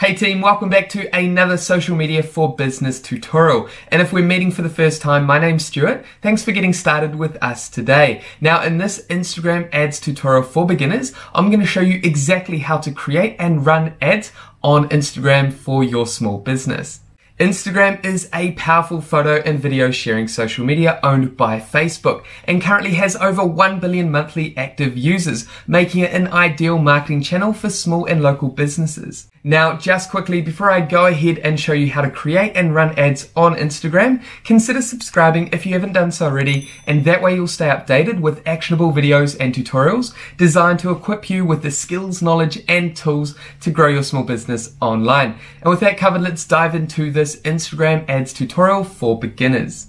Hey team, welcome back to another social media for business tutorial. And if we're meeting for the first time, my name's Stewart. Thanks for getting started with us today. Now in this Instagram ads tutorial for beginners, I'm going to show you exactly how to create and run ads on Instagram for your small business. Instagram is a powerful photo and video sharing social media owned by Facebook and currently has over 1 billion monthly active users, making it an ideal marketing channel for small and local businesses. Now, just quickly, before I go ahead and show you how to create and run ads on Instagram, consider subscribing if you haven't done so already, and that way you'll stay updated with actionable videos and tutorials designed to equip you with the skills, knowledge, and tools to grow your small business online. And with that covered, let's dive into this Instagram ads tutorial for beginners.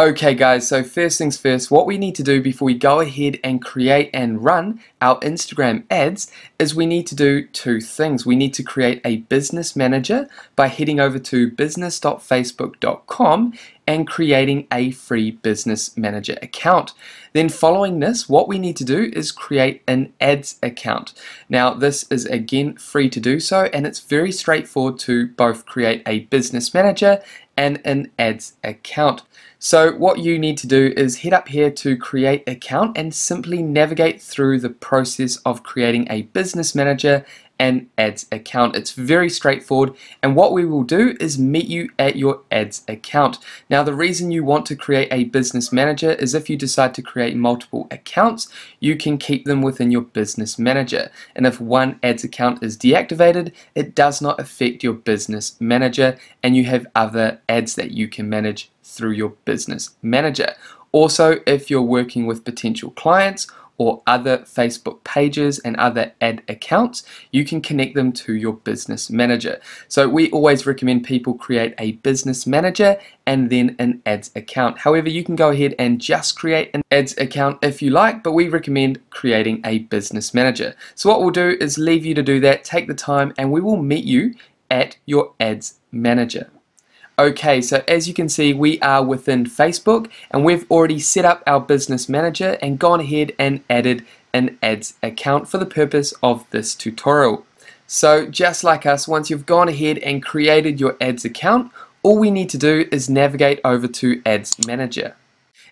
Okay guys, so first things first, what we need to do before we go ahead and create and run our Instagram ads is we need to do two things. We need to create a business manager by heading over to business.facebook.com and creating a free business manager account. Then following this, what we need to do is create an ads account. Now this is again free to do so and it's very straightforward to both create a business manager and an ads account. So what you need to do is head up here to create account and simply navigate through the process of creating a business manager and ads account. It's very straightforward and what we will do is meet you at your ads account. Now the reason you want to create a business manager is if you decide to create multiple accounts you can keep them within your business manager and if one ads account is deactivated it does not affect your business manager and you have other ads that you can manage through your business manager. Also, if you're working with potential clients or other Facebook pages and other ad accounts, you can connect them to your business manager. So we always recommend people create a business manager and then an ads account. However, you can go ahead and just create an ads account if you like, but we recommend creating a business manager. So what we'll do is leave you to do that, take the time, and we will meet you at your ads manager. Okay, so as you can see, we are within Facebook and we've already set up our business manager and gone ahead and added an ads account for the purpose of this tutorial. So just like us, once you've gone ahead and created your ads account, all we need to do is navigate over to Ads Manager.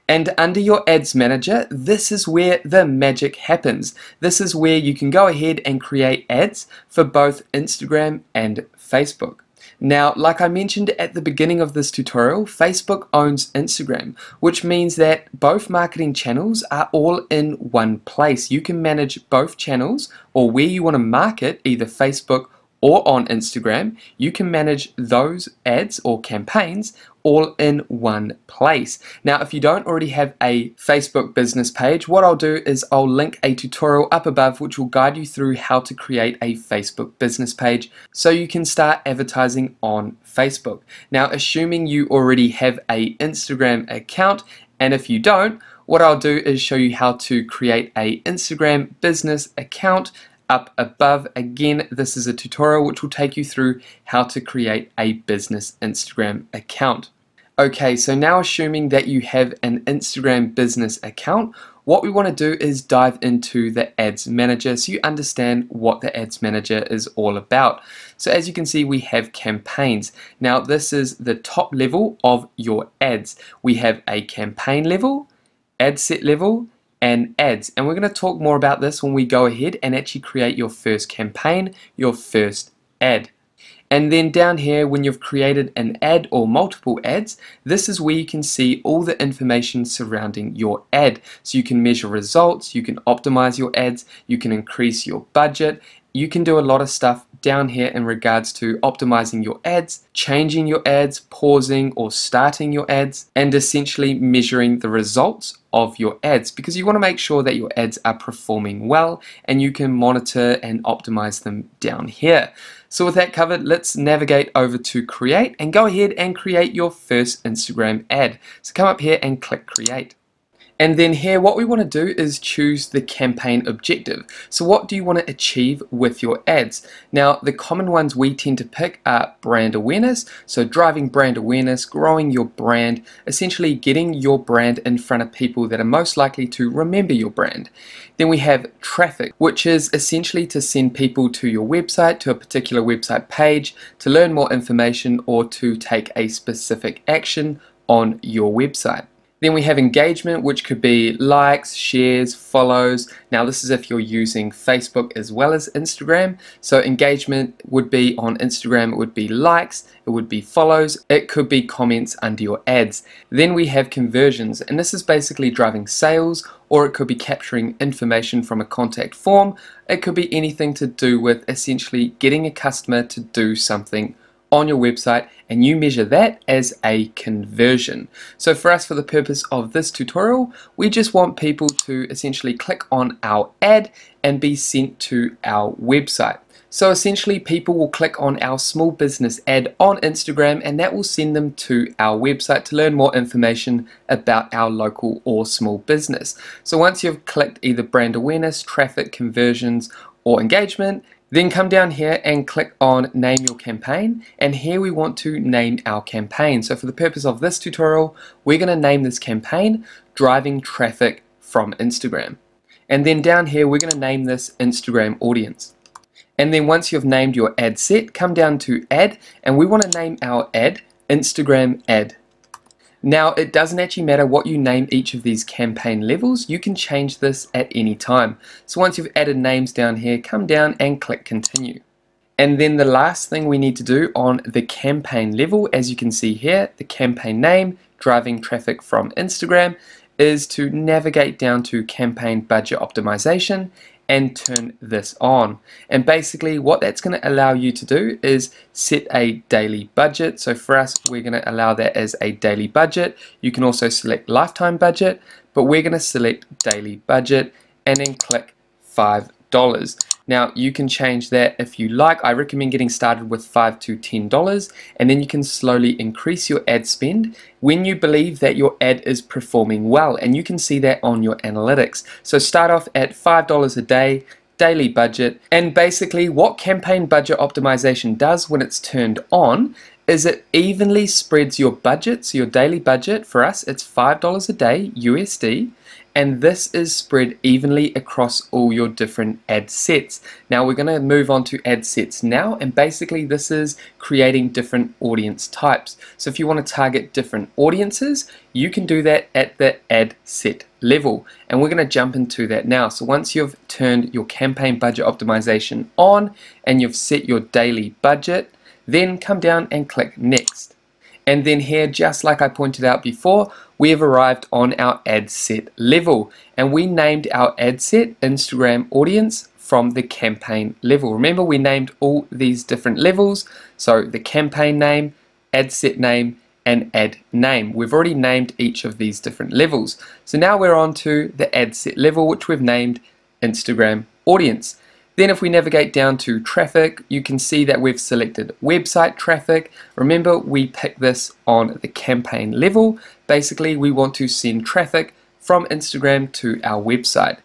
And under your Ads Manager, this is where the magic happens. This is where you can go ahead and create ads for both Instagram and Facebook. Now, like I mentioned at the beginning of this tutorial, Facebook owns Instagram, which means that both marketing channels are all in one place. You can manage both channels or where you want to market, either Facebook or on Instagram, you can manage those ads or campaigns all in one place. Now, if you don't already have a Facebook business page, what I'll do is I'll link a tutorial up above which will guide you through how to create a Facebook business page so you can start advertising on Facebook. Now, assuming you already have a Instagram account, and if you don't, what I'll do is show you how to create a Instagram business account up above. Again, this is a tutorial which will take you through how to create a business Instagram account. Okay, so now assuming that you have an Instagram business account, what we want to do is dive into the Ads Manager so you understand what the Ads Manager is all about. So as you can see, we have campaigns. Now this is the top level of your ads. We have a campaign level, ad set level, and ads. And we're going to talk more about this when we go ahead and actually create your first campaign, your first ad. And then down here, when you've created an ad or multiple ads, this is where you can see all the information surrounding your ad. So you can measure results, you can optimize your ads, you can increase your budget, you can do a lot of stuff down here in regards to optimizing your ads, changing your ads, pausing or starting your ads, and essentially measuring the results of your ads because you want to make sure that your ads are performing well and you can monitor and optimize them down here. So with that covered, let's navigate over to create and go ahead and create your first Instagram ad. So come up here and click create. And then here what we want to do is choose the campaign objective. So what do you want to achieve with your ads? Now the common ones we tend to pick are brand awareness, so driving brand awareness, growing your brand, essentially getting your brand in front of people that are most likely to remember your brand. Then we have traffic, which is essentially to send people to your website, to a particular website page, to learn more information or to take a specific action on your website. Then we have engagement, which could be likes, shares, follows. Now this is if you're using Facebook as well as Instagram. So engagement would be on Instagram, it would be likes, it would be follows, it could be comments under your ads. Then we have conversions, and this is basically driving sales, or it could be capturing information from a contact form. It could be anything to do with essentially getting a customer to do something on your website and you measure that as a conversion. So for us, for the purpose of this tutorial, we just want people to essentially click on our ad and be sent to our website. So essentially people will click on our small business ad on Instagram and that will send them to our website to learn more information about our local or small business. So once you've clicked either brand awareness, traffic, conversions or engagement, then come down here and click on name your campaign and here we want to name our campaign. So for the purpose of this tutorial we're going to name this campaign driving traffic from Instagram. And then down here we're going to name this Instagram audience. And then once you've named your ad set come down to add and we want to name our ad Instagram ad. Now it doesn't actually matter what you name each of these campaign levels, you can change this at any time. So once you've added names down here, come down and click continue. And then the last thing we need to do on the campaign level, as you can see here, the campaign name, driving traffic from Instagram, is to navigate down to campaign budget optimization and turn this on. And basically what that's going to allow you to do is set a daily budget. So for us, we're going to allow that as a daily budget. You can also select lifetime budget, but we're going to select daily budget and then click $5. Now you can change that if you like. I recommend getting started with 5 to $10 and then you can slowly increase your ad spend when you believe that your ad is performing well and you can see that on your analytics. So start off at $5 a day, daily budget and basically what campaign budget optimization does when it's turned on is it evenly spreads your budget so your daily budget for us it's $5 a day USD and this is spread evenly across all your different ad sets. Now we're going to move on to ad sets now and basically this is creating different audience types. So if you want to target different audiences you can do that at the ad set level and we're going to jump into that now. So once you've turned your campaign budget optimization on and you've set your daily budget then come down and click next. And then here, just like I pointed out before, we have arrived on our ad set level. And we named our ad set Instagram audience from the campaign level. Remember, we named all these different levels. So the campaign name, ad set name, and ad name. We've already named each of these different levels. So now we're on to the ad set level, which we've named Instagram audience. Then if we navigate down to traffic, you can see that we've selected website traffic. Remember, we pick this on the campaign level. Basically, we want to send traffic from Instagram to our website.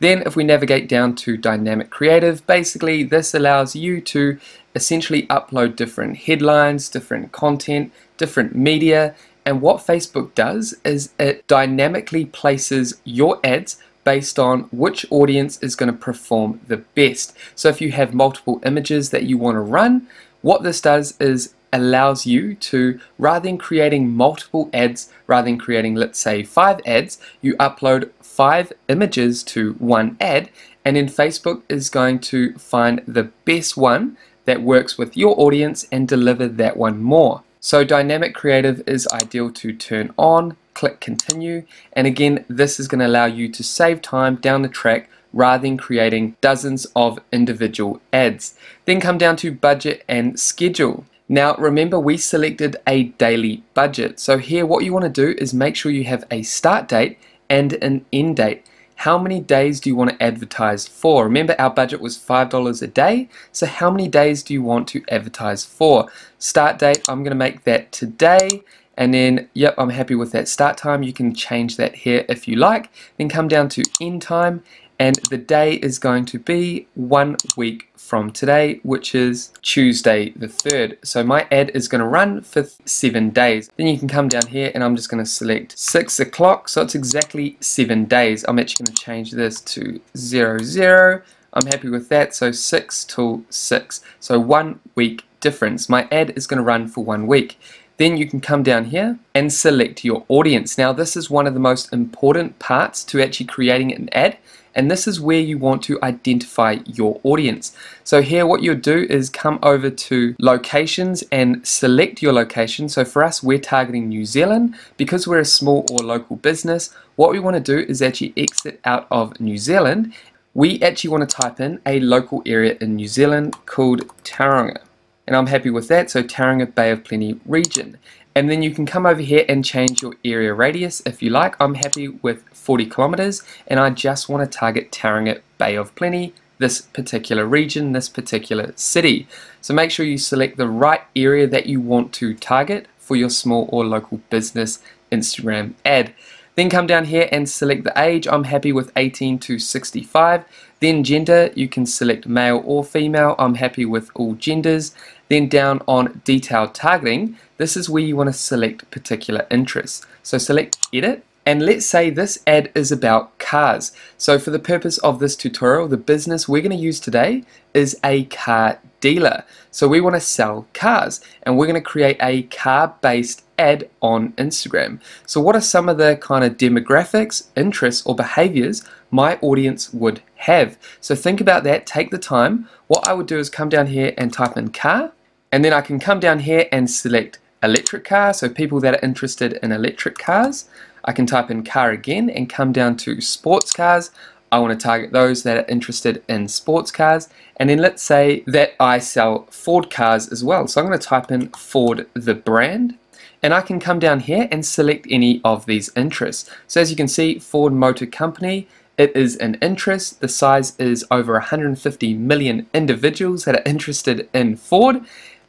Then if we navigate down to dynamic creative, basically this allows you to essentially upload different headlines, different content, different media, and what Facebook does is it dynamically places your ads based on which audience is going to perform the best. So if you have multiple images that you want to run, what this does is allows you to, rather than creating multiple ads, rather than creating, let's say, five ads, you upload five images to one ad, and then Facebook is going to find the best one that works with your audience and deliver that one more. So dynamic creative is ideal to turn on click continue and again this is going to allow you to save time down the track rather than creating dozens of individual ads. Then come down to budget and schedule. Now remember we selected a daily budget so here what you want to do is make sure you have a start date and an end date. How many days do you want to advertise for? Remember our budget was $5 a day so how many days do you want to advertise for? Start date I'm going to make that today and then yep I'm happy with that start time. You can change that here if you like. Then come down to end time. And the day is going to be one week from today which is Tuesday the 3rd so my ad is going to run for seven days. Then you can come down here and I'm just going to select six o'clock. So it's exactly seven days. I'm actually going to change this to zero zero. I'm happy with that. So 6 till 6 so one week difference. My ad is going to run for one week then you can come down here and select your audience. Now this is one of the most important parts to actually creating an ad and this is where you want to identify your audience. So here what you'll do is come over to locations and select your location. So for us we're targeting New Zealand because we're a small or local business. What we want to do is actually exit out of New Zealand. We actually want to type in a local area in New Zealand called Tauranga and I'm happy with that so Tauranga Bay of Plenty region and then you can come over here and change your area radius if you like I'm happy with 40 kilometers and I just want to target Tauranga Bay of Plenty this particular region, this particular city. So make sure you select the right area that you want to target for your small or local business Instagram ad. Then come down here and select the age. I'm happy with 18 to 65. Then gender, you can select male or female. I'm happy with all genders. Then down on detailed targeting, this is where you want to select particular interests. So select edit and let's say this ad is about cars. So for the purpose of this tutorial, the business we're going to use today is a car dealer. So we want to sell cars and we're going to create a car based ad on Instagram. So what are some of the kind of demographics, interests or behaviors my audience would have? So think about that, take the time. What I would do is come down here and type in car and then I can come down here and select electric car, so people that are interested in electric cars. I can type in car again and come down to sports cars. I want to target those that are interested in sports cars. And then let's say that I sell Ford cars as well. So I'm going to type in Ford the brand. And I can come down here and select any of these interests. So as you can see Ford Motor Company it is an interest. The size is over 150 million individuals that are interested in Ford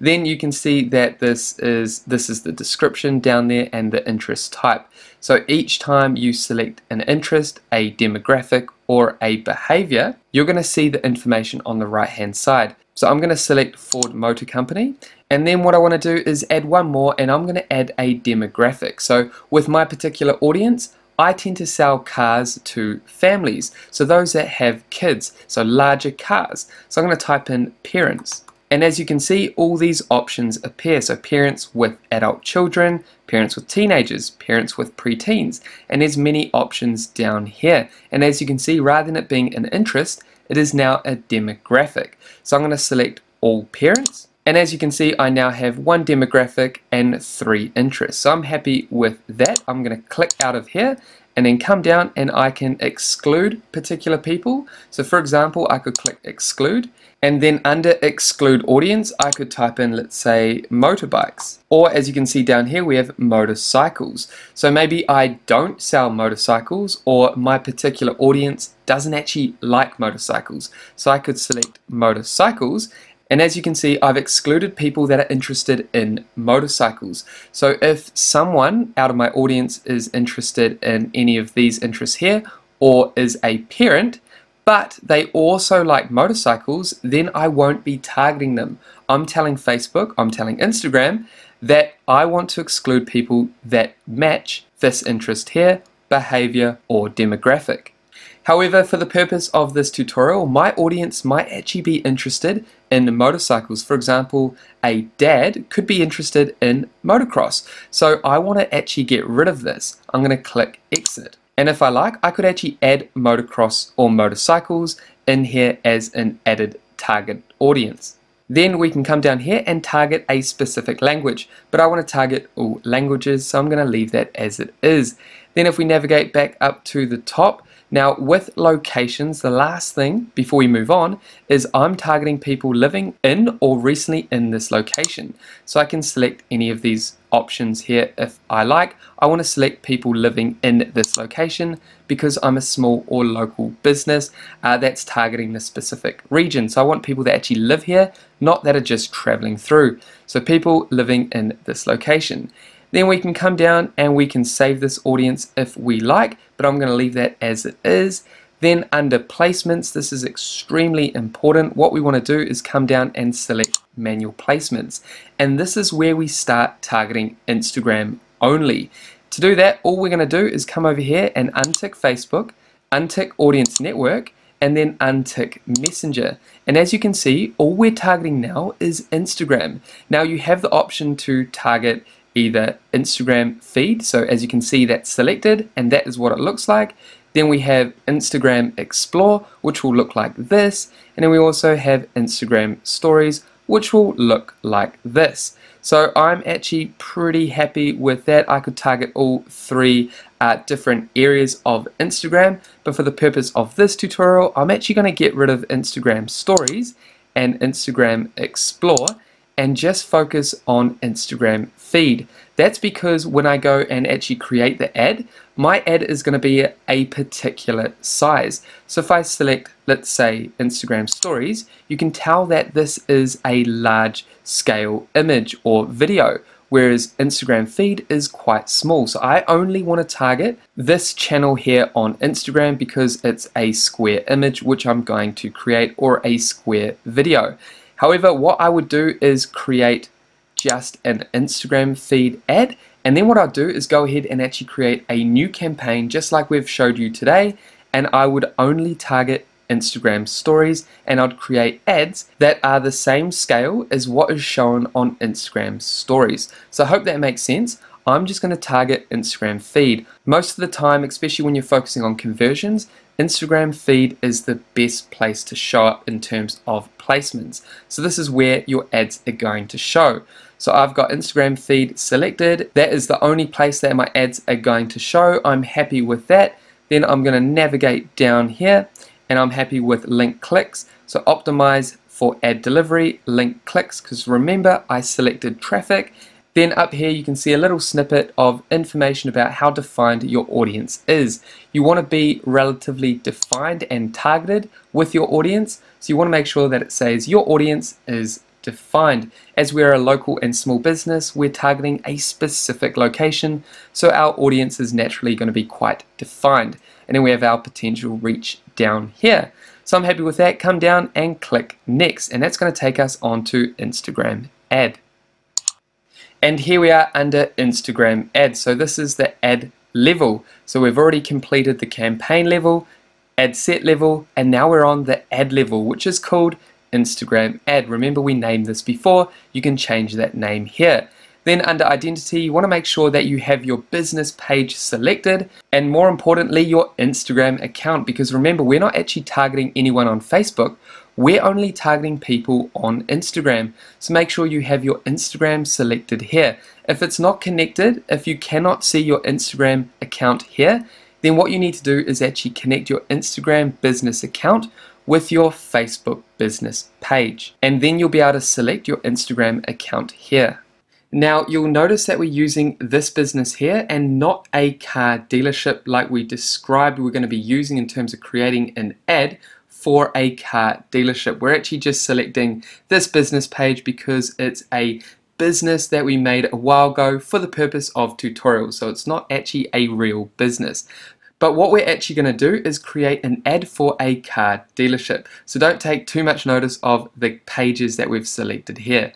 then you can see that this is this is the description down there and the interest type. So each time you select an interest, a demographic, or a behavior, you're going to see the information on the right hand side. So I'm going to select Ford Motor Company and then what I want to do is add one more and I'm going to add a demographic. So with my particular audience, I tend to sell cars to families, so those that have kids, so larger cars. So I'm going to type in parents. And as you can see, all these options appear. So parents with adult children, parents with teenagers, parents with preteens, and there's many options down here. And as you can see, rather than it being an interest, it is now a demographic. So I'm going to select all parents. And as you can see, I now have one demographic and three interests. So I'm happy with that. I'm going to click out of here and then come down and I can exclude particular people. So for example, I could click exclude and then under exclude audience, I could type in, let's say, motorbikes. Or as you can see down here, we have motorcycles. So maybe I don't sell motorcycles or my particular audience doesn't actually like motorcycles. So I could select motorcycles and as you can see, I've excluded people that are interested in motorcycles. So if someone out of my audience is interested in any of these interests here, or is a parent, but they also like motorcycles, then I won't be targeting them. I'm telling Facebook, I'm telling Instagram that I want to exclude people that match this interest here, behavior, or demographic. However, for the purpose of this tutorial, my audience might actually be interested in motorcycles. For example, a dad could be interested in motocross. So I want to actually get rid of this. I'm going to click exit. And if I like, I could actually add motocross or motorcycles in here as an added target audience. Then we can come down here and target a specific language, but I want to target all languages, so I'm going to leave that as it is. Then if we navigate back up to the top, now with locations, the last thing before we move on is I'm targeting people living in or recently in this location. So I can select any of these options here if I like. I want to select people living in this location because I'm a small or local business uh, that's targeting the specific region. So I want people that actually live here, not that are just traveling through. So people living in this location. Then we can come down and we can save this audience if we like, but I'm going to leave that as it is. Then under placements, this is extremely important. What we want to do is come down and select manual placements. And this is where we start targeting Instagram only. To do that, all we're going to do is come over here and untick Facebook, untick Audience Network, and then untick Messenger. And as you can see, all we're targeting now is Instagram. Now you have the option to target either Instagram feed, so as you can see that's selected, and that is what it looks like. Then we have Instagram Explore, which will look like this. And then we also have Instagram Stories, which will look like this. So I'm actually pretty happy with that. I could target all three uh, different areas of Instagram, but for the purpose of this tutorial, I'm actually going to get rid of Instagram Stories and Instagram Explore and just focus on Instagram feed. That's because when I go and actually create the ad, my ad is going to be a particular size. So if I select, let's say, Instagram stories, you can tell that this is a large scale image or video, whereas Instagram feed is quite small. So I only want to target this channel here on Instagram because it's a square image which I'm going to create or a square video. However, what I would do is create just an Instagram feed ad and then what I'll do is go ahead and actually create a new campaign just like we've showed you today and I would only target Instagram stories and I'd create ads that are the same scale as what is shown on Instagram stories. So I hope that makes sense. I'm just going to target Instagram feed. Most of the time, especially when you're focusing on conversions, Instagram feed is the best place to show up in terms of placements. So this is where your ads are going to show. So I've got Instagram feed selected. That is the only place that my ads are going to show. I'm happy with that. Then I'm going to navigate down here and I'm happy with link clicks. So optimize for ad delivery, link clicks, because remember I selected traffic then up here you can see a little snippet of information about how defined your audience is. You want to be relatively defined and targeted with your audience, so you want to make sure that it says your audience is defined. As we're a local and small business, we're targeting a specific location, so our audience is naturally going to be quite defined. And then we have our potential reach down here. So I'm happy with that. Come down and click next, and that's going to take us onto Instagram ad. And here we are under Instagram ads. So this is the ad level. So we've already completed the campaign level, ad set level, and now we're on the ad level, which is called Instagram ad. Remember we named this before, you can change that name here. Then under identity, you want to make sure that you have your business page selected and more importantly, your Instagram account because remember, we're not actually targeting anyone on Facebook. We're only targeting people on Instagram. So make sure you have your Instagram selected here. If it's not connected, if you cannot see your Instagram account here, then what you need to do is actually connect your Instagram business account with your Facebook business page. And then you'll be able to select your Instagram account here. Now you'll notice that we're using this business here and not a car dealership like we described we're going to be using in terms of creating an ad for a car dealership. We're actually just selecting this business page because it's a business that we made a while ago for the purpose of tutorials. So it's not actually a real business. But what we're actually going to do is create an ad for a car dealership. So don't take too much notice of the pages that we've selected here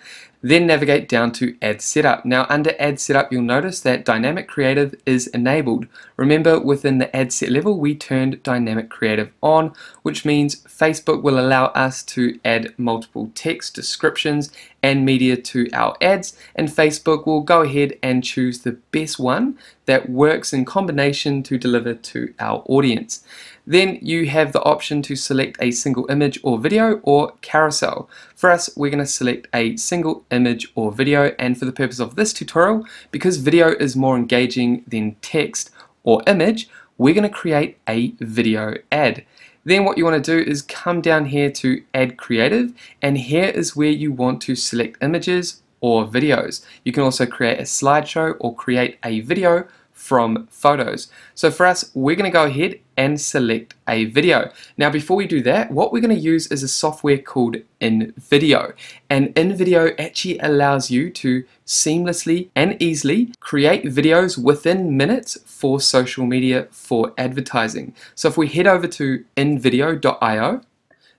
then navigate down to Ad Setup. Now under Ad Setup you'll notice that Dynamic Creative is enabled. Remember within the ad set level we turned Dynamic Creative on which means Facebook will allow us to add multiple text descriptions and media to our ads and Facebook will go ahead and choose the best one that works in combination to deliver to our audience. Then you have the option to select a single image or video or carousel. For us, we're going to select a single image or video and for the purpose of this tutorial, because video is more engaging than text or image, we're going to create a video ad. Then what you want to do is come down here to add creative and here is where you want to select images or videos. You can also create a slideshow or create a video from photos. So for us, we're going to go ahead and select a video. Now before we do that, what we're going to use is a software called InVideo. And InVideo actually allows you to seamlessly and easily create videos within minutes for social media for advertising. So if we head over to invideo.io,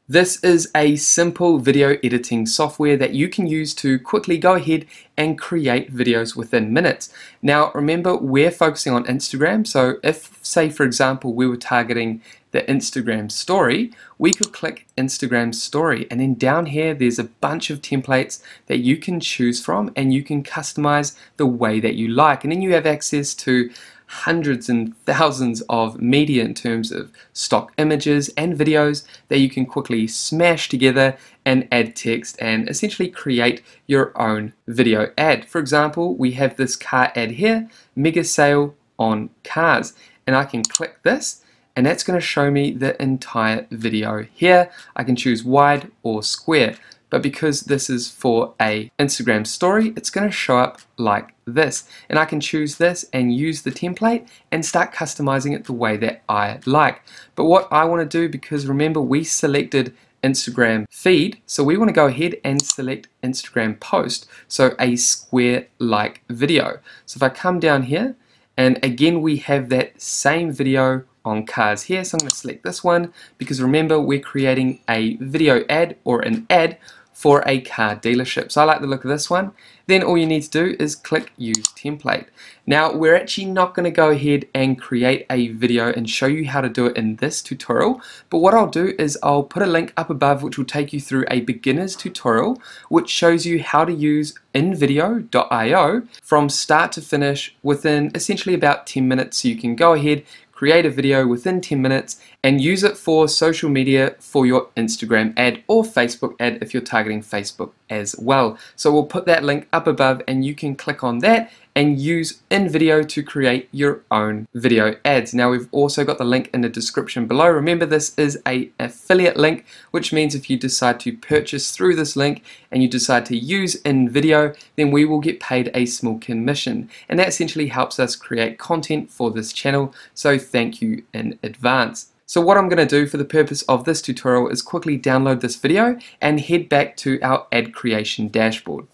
this is a simple video editing software that you can use to quickly go ahead and create videos within minutes. Now remember we're focusing on Instagram so if say for example we were targeting the Instagram story we could click Instagram story and then down here there's a bunch of templates that you can choose from and you can customize the way that you like and then you have access to hundreds and thousands of media in terms of stock images and videos that you can quickly smash together and add text and essentially create your own video ad. For example, we have this car ad here, mega sale on cars, and I can click this and that's going to show me the entire video here. I can choose wide or square but because this is for a Instagram story it's going to show up like this. And I can choose this and use the template and start customizing it the way that I like. But what I want to do because remember we selected Instagram feed so we want to go ahead and select Instagram post so a square like video. So if I come down here and again we have that same video on cars here so I'm going to select this one because remember we're creating a video ad or an ad for a car dealership. So I like the look of this one. Then all you need to do is click use template. Now we're actually not going to go ahead and create a video and show you how to do it in this tutorial but what I'll do is I'll put a link up above which will take you through a beginner's tutorial which shows you how to use invideo.io from start to finish within essentially about 10 minutes so you can go ahead create a video within 10 minutes and use it for social media for your Instagram ad or Facebook ad if you're targeting Facebook as well. So we'll put that link up above and you can click on that and use InVideo to create your own video ads. Now we've also got the link in the description below. Remember this is a affiliate link which means if you decide to purchase through this link and you decide to use InVideo then we will get paid a small commission and that essentially helps us create content for this channel so thank you in advance. So what I'm going to do for the purpose of this tutorial is quickly download this video and head back to our ad creation dashboard.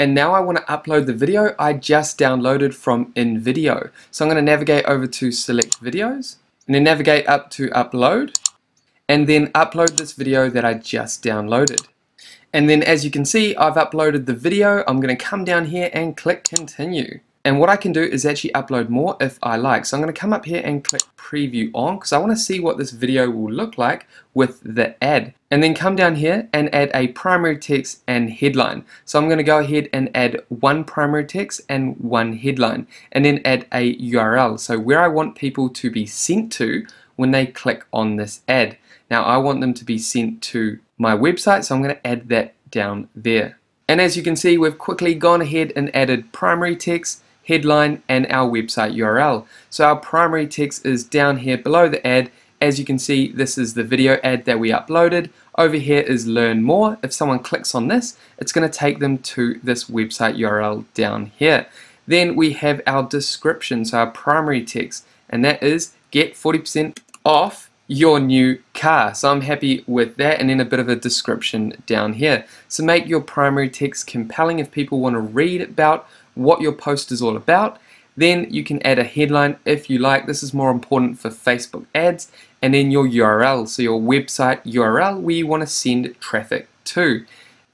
And now I want to upload the video I just downloaded from InVideo. So I'm going to navigate over to select videos and then navigate up to upload and then upload this video that I just downloaded. And then as you can see I've uploaded the video. I'm going to come down here and click continue. And what I can do is actually upload more if I like. So I'm going to come up here and click preview on because I want to see what this video will look like with the ad. And then come down here and add a primary text and headline. So I'm going to go ahead and add one primary text and one headline. And then add a URL. So where I want people to be sent to when they click on this ad. Now I want them to be sent to my website. So I'm going to add that down there. And as you can see, we've quickly gone ahead and added primary text headline, and our website URL. So our primary text is down here below the ad. As you can see, this is the video ad that we uploaded. Over here is learn more. If someone clicks on this, it's going to take them to this website URL down here. Then we have our description, so our primary text, and that is get 40% off your new car. So I'm happy with that and then a bit of a description down here. So make your primary text compelling if people want to read about what your post is all about. Then you can add a headline if you like. This is more important for Facebook ads. And then your URL, so your website URL where you want to send traffic to.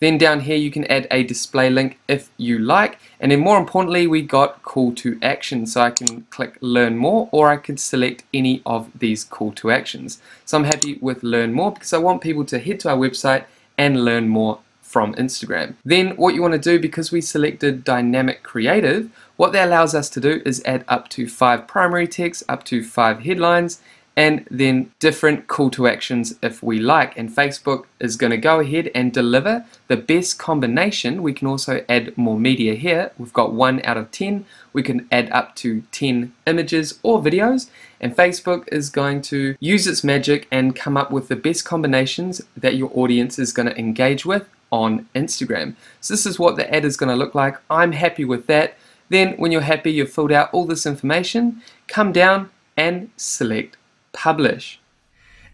Then down here you can add a display link if you like. And then more importantly we got call to action. So I can click learn more or I could select any of these call to actions. So I'm happy with learn more because I want people to head to our website and learn more from Instagram. Then what you want to do, because we selected dynamic creative, what that allows us to do is add up to five primary text, up to five headlines, and then different call to actions if we like. And Facebook is going to go ahead and deliver the best combination. We can also add more media here. We've got 1 out of 10. We can add up to 10 images or videos. And Facebook is going to use its magic and come up with the best combinations that your audience is going to engage with on Instagram. So this is what the ad is going to look like. I'm happy with that. Then when you're happy you've filled out all this information, come down and select publish.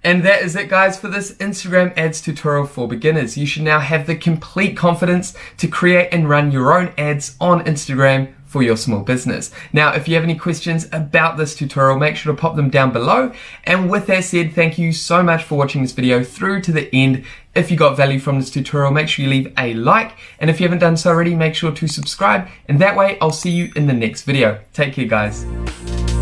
And that is it guys for this Instagram ads tutorial for beginners. You should now have the complete confidence to create and run your own ads on Instagram for your small business. Now, if you have any questions about this tutorial, make sure to pop them down below. And with that said, thank you so much for watching this video through to the end. If you got value from this tutorial, make sure you leave a like. And if you haven't done so already, make sure to subscribe. And that way, I'll see you in the next video. Take care, guys.